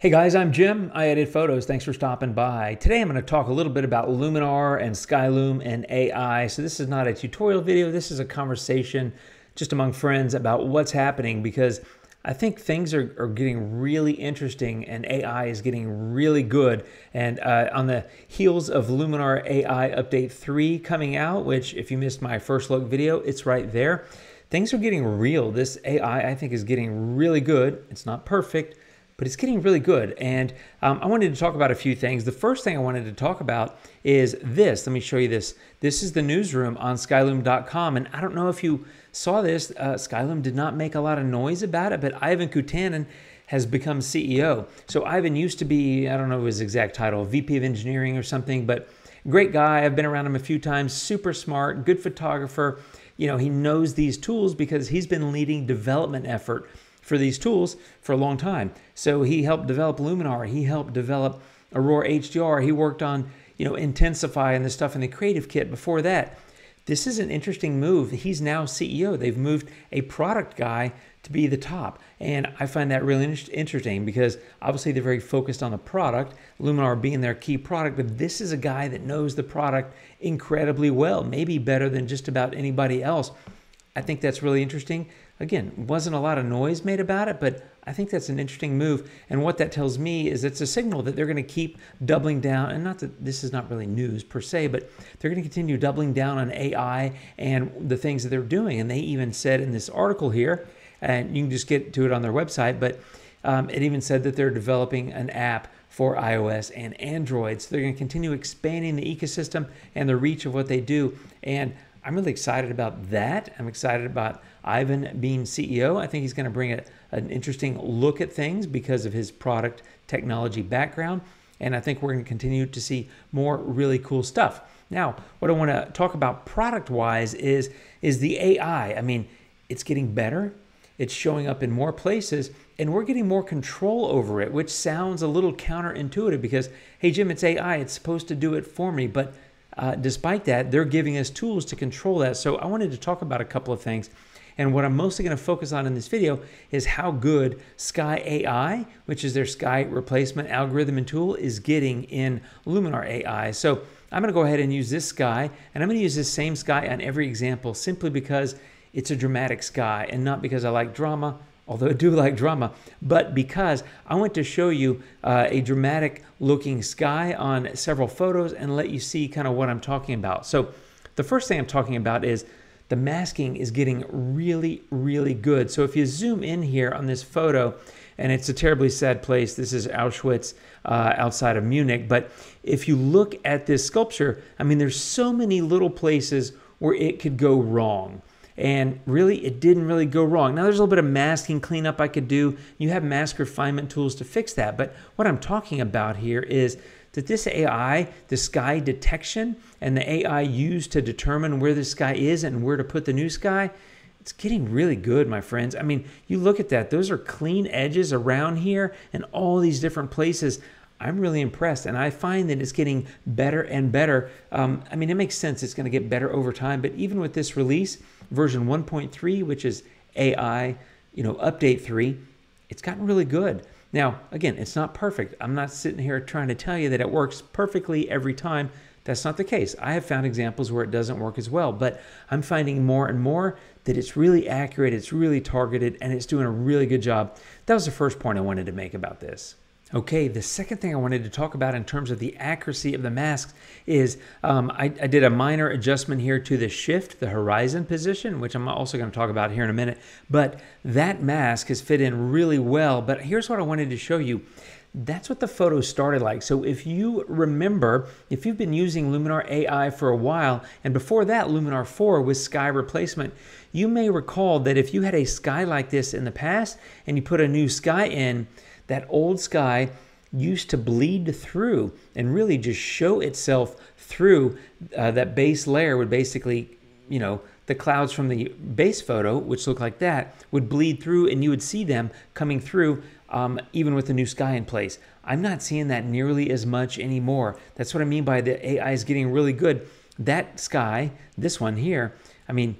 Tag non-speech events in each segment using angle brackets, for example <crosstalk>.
Hey guys, I'm Jim. I edit photos. Thanks for stopping by. Today I'm going to talk a little bit about Luminar and Skylum and AI. So this is not a tutorial video. This is a conversation just among friends about what's happening because I think things are, are getting really interesting and AI is getting really good. And uh, on the heels of Luminar AI Update 3 coming out, which if you missed my first look video, it's right there. Things are getting real. This AI I think is getting really good. It's not perfect but it's getting really good. And um, I wanted to talk about a few things. The first thing I wanted to talk about is this. Let me show you this. This is the newsroom on Skylum.com. And I don't know if you saw this. Uh, Skylum did not make a lot of noise about it, but Ivan Kutanin has become CEO. So Ivan used to be, I don't know his exact title, VP of Engineering or something, but great guy. I've been around him a few times, super smart, good photographer. You know, he knows these tools because he's been leading development effort for these tools for a long time. So he helped develop Luminar. He helped develop Aurora HDR. He worked on, you know, Intensify and the stuff in the Creative Kit before that. This is an interesting move. He's now CEO. They've moved a product guy to be the top. And I find that really interesting because obviously they're very focused on the product, Luminar being their key product, but this is a guy that knows the product incredibly well, maybe better than just about anybody else. I think that's really interesting. Again, wasn't a lot of noise made about it, but I think that's an interesting move. And what that tells me is it's a signal that they're going to keep doubling down. And not that this is not really news per se, but they're going to continue doubling down on AI and the things that they're doing. And they even said in this article here, and you can just get to it on their website, but um, it even said that they're developing an app for iOS and Android. So they're going to continue expanding the ecosystem and the reach of what they do. And I'm really excited about that. I'm excited about Ivan being CEO. I think he's going to bring a, an interesting look at things because of his product technology background. And I think we're going to continue to see more really cool stuff. Now, what I want to talk about product wise is, is the AI. I mean, it's getting better, it's showing up in more places, and we're getting more control over it, which sounds a little counterintuitive because, hey, Jim, it's AI, it's supposed to do it for me. But uh, despite that, they're giving us tools to control that. So I wanted to talk about a couple of things. And what I'm mostly going to focus on in this video is how good Sky AI, which is their Sky replacement algorithm and tool, is getting in Luminar AI. So I'm going to go ahead and use this sky, and I'm going to use this same sky on every example simply because it's a dramatic sky and not because I like drama although I do <laughs> like drama, but because I want to show you uh, a dramatic looking sky on several photos and let you see kind of what I'm talking about. So the first thing I'm talking about is the masking is getting really, really good. So if you zoom in here on this photo, and it's a terribly sad place. This is Auschwitz uh, outside of Munich. But if you look at this sculpture, I mean, there's so many little places where it could go wrong. And really, it didn't really go wrong. Now, there's a little bit of masking cleanup I could do. You have mask refinement tools to fix that. But what I'm talking about here is that this AI, the sky detection, and the AI used to determine where the sky is and where to put the new sky, it's getting really good, my friends. I mean, you look at that, those are clean edges around here and all these different places. I'm really impressed, and I find that it's getting better and better. Um, I mean, it makes sense, it's going to get better over time, but even with this release, version 1.3, which is AI, you know, update 3, it's gotten really good. Now, again, it's not perfect. I'm not sitting here trying to tell you that it works perfectly every time. That's not the case. I have found examples where it doesn't work as well, but I'm finding more and more that it's really accurate, it's really targeted, and it's doing a really good job. That was the first point I wanted to make about this. Okay, the second thing I wanted to talk about in terms of the accuracy of the masks is um, I, I, did a minor adjustment here to the shift, the horizon position, which I'm also going to talk about here in a minute. But that mask has fit in really well. But here's what I wanted to show you. That's what the photo started like. So if you remember, if you've been using Luminar AI for a while, and before that, Luminar 4 with sky replacement, you may recall that if you had a sky like this in the past and you put a new sky in, that old sky used to bleed through and really just show itself through uh, that base layer would basically, you know, the clouds from the base photo, which looked like that, would bleed through and you would see them coming through um, even with the new sky in place. I'm not seeing that nearly as much anymore. That's what I mean by the AI is getting really good. That sky, this one here, I mean,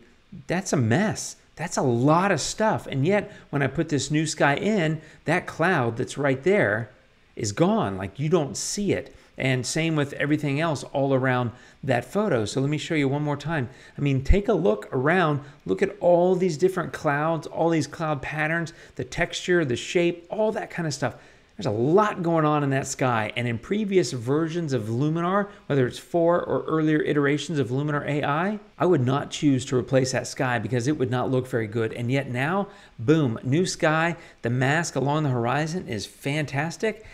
that's a mess. That's a lot of stuff. And yet, when I put this new sky in, that cloud that's right there, is gone. Like you don't see it. And same with everything else all around that photo. So let me show you one more time. I mean, take a look around, look at all these different clouds, all these cloud patterns, the texture, the shape, all that kind of stuff. There's a lot going on in that sky. And in previous versions of Luminar, whether it's four or earlier iterations of Luminar AI, I would not choose to replace that sky because it would not look very good. And yet now, boom, new sky. The mask along the horizon is fantastic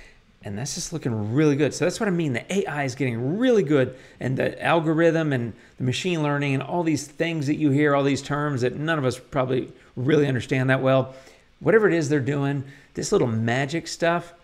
and that's just looking really good. So that's what I mean. The AI is getting really good, and the algorithm and the machine learning and all these things that you hear, all these terms that none of us probably really understand that well. Whatever it is they're doing, this little magic stuff,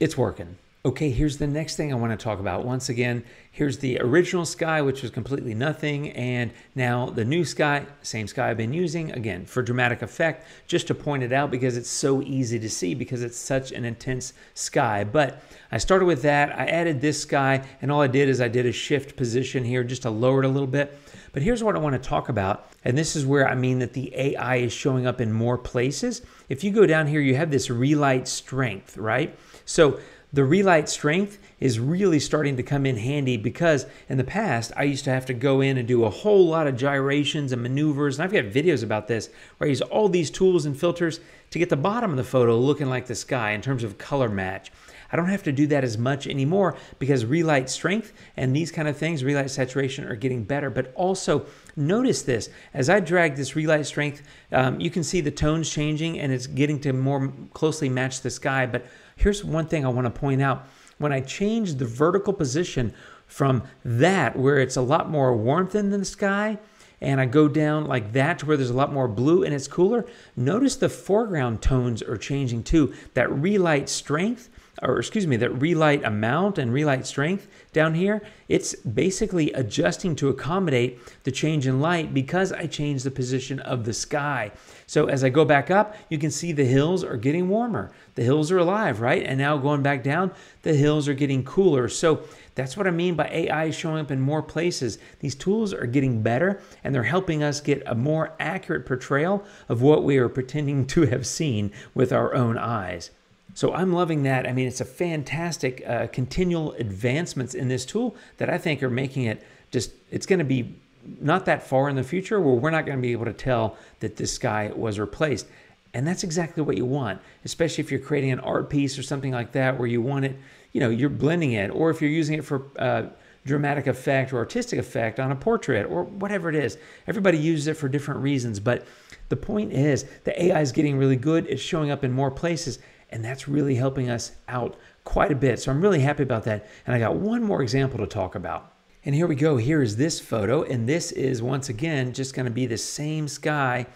it's working. Okay, here's the next thing I want to talk about. Once again, here's the original sky, which was completely nothing, and now the new sky, same sky I've been using, again, for dramatic effect, just to point it out because it's so easy to see because it's such an intense sky. But I started with that, I added this sky, and all I did is I did a shift position here just to lower it a little bit. But here's what I want to talk about, and this is where I mean that the AI is showing up in more places. If you go down here, you have this relight strength, right? So the relight strength is really starting to come in handy because in the past I used to have to go in and do a whole lot of gyrations and maneuvers and I've got videos about this where I use all these tools and filters to get the bottom of the photo looking like the sky in terms of color match. I don't have to do that as much anymore because relight strength and these kind of things, relight saturation, are getting better. But also notice this as I drag this relight strength, um, you can see the tones changing and it's getting to more closely match the sky. But Here's one thing I want to point out. When I change the vertical position from that, where it's a lot more warmth in the sky, and I go down like that to where there's a lot more blue and it's cooler, notice the foreground tones are changing too. That relight strength or excuse me, that relight amount and relight strength down here, it's basically adjusting to accommodate the change in light because I changed the position of the sky. So as I go back up, you can see the hills are getting warmer. The hills are alive, right? And now going back down, the hills are getting cooler. So that's what I mean by AI showing up in more places. These tools are getting better and they're helping us get a more accurate portrayal of what we are pretending <laughs> to have seen with our own eyes. So I'm loving that. I mean, it's a fantastic uh, continual advancements in this tool that I think are making it just, it's going to be not that far in the future where we're not going to be able to tell that this guy was replaced. And that's exactly what you want, especially if you're creating an art piece or something like that where you want it, you know, you're blending it, or if you're using it for uh, dramatic effect or artistic effect on a portrait or whatever it is. Everybody uses it for different reasons, but the point is the AI is getting really good. It's showing up in more places, and that's really helping us out quite a bit. So I'm really happy about that. And I got one more example to talk about. And here we go. Here is this photo. And this is once again just going to be the same sky.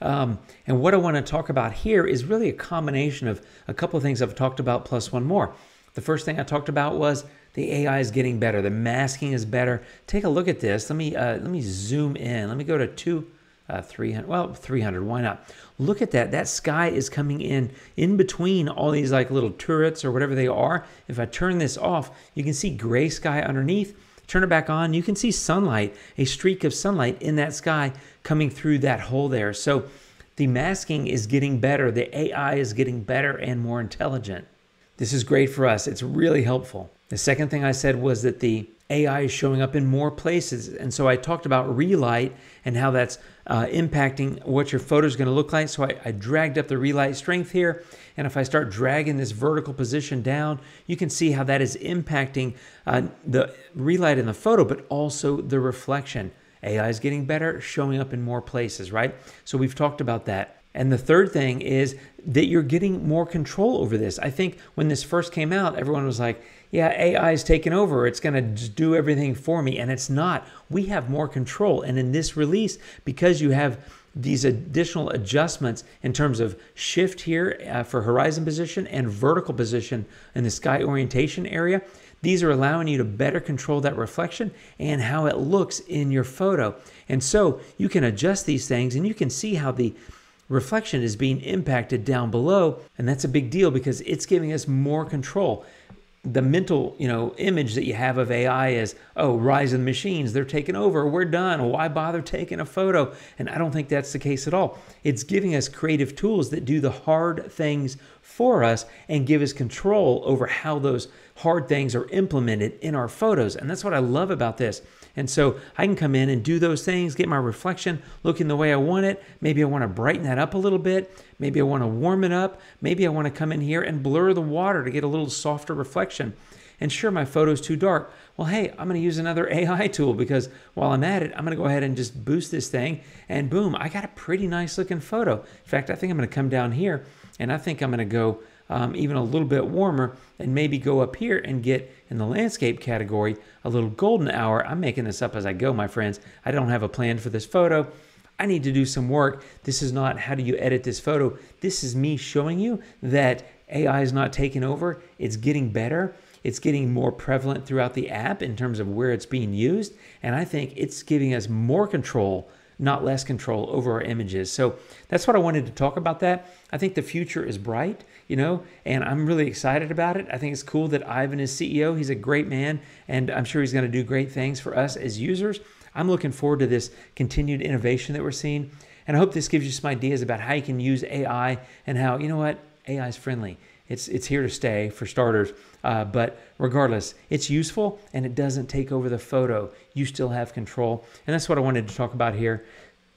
Um, and what I want to talk about here is really a combination of a couple of things I've talked about plus one more. The first thing I talked about was the AI is getting better. The masking is better. Take a look at this. Let me uh, let me zoom in. Let me go to two uh, 300 well 300 why not? Look at that that sky is coming in in between all these like little turrets or whatever they are. If i turn this off you can see gray sky underneath. Turn it back on you can see sunlight a streak of sunlight in that sky coming through that hole there. So the masking is getting better the ai is getting better and more intelligent. This is great for us it's really helpful. The second thing i said was that the AI is showing up in more places. And so I talked about relight and how that's uh, impacting what your photo is going to look like. So I, I, dragged up the relight strength here. And if I start dragging this vertical position down, you can see how that is impacting uh, the relight in the photo, but also the reflection. AI is getting better, showing up in more places, right? So we've talked about that. And the third thing is that you're getting more control over this. I think when this first came out, everyone was like, yeah, AI is taking over. It's going to do everything for me. And it's not. We have more control. And in this release, because you have these additional adjustments in terms of shift here uh, for horizon position and vertical position in the sky orientation area, these are allowing you to better control that reflection and how it looks in your photo. And so you can adjust these things and you can see how the reflection is being impacted down below. And that's a big deal because it's giving us more control. The mental, you know, image that you have of AI is, oh, rise of the machines, they're taking over, we're done. Why bother taking a photo? And I don't think that's the case at all. It's giving us creative tools that do the hard things for us and give us control over how those hard things are implemented in our photos. And that's what I love about this. And so I can come in and do those things, get my reflection looking the way I want it. Maybe I want to brighten that up a little bit. Maybe I want to warm it up. Maybe I want to come in here and blur the water to get a little softer reflection. And sure, my photo's too dark. Well, hey, I'm going to use another <laughs> AI tool because while I'm at it, I'm going to go ahead and just boost this thing. And boom, I got a pretty nice looking photo. In fact, I think I'm going to come down here and I think I'm going to go um, even a little bit warmer and maybe go up here and get in the landscape category a little golden hour. I'm making this up as I go, my friends. I don't have a plan for this photo. I need to do some work. This is not how do you edit this photo. This is me showing you that AI is not taking over. It's getting better. It's getting more prevalent throughout the app in terms of where it's being used. And I think it's giving us more control not less control over our images. So that's what I wanted to talk about that. I think the future is bright, you know, and I'm really excited about it. I think it's cool that Ivan is CEO. He's a great man, and I'm sure he's going to do great things for us as users. I'm looking forward to this continued innovation that we're seeing. And I hope this gives you some ideas about how you can use AI and how, you know what, AI is friendly. It's, it's here to stay for starters. Uh, but regardless, it's useful and it doesn't take over the photo. You still have control. And that's what I wanted to talk about here.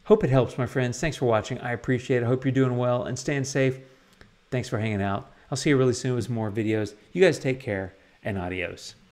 Hope it helps, my friends. Thanks for watching. I appreciate it. Hope you're doing well and staying safe. Thanks for hanging out. I'll see you really soon with more videos. You guys take care and adios.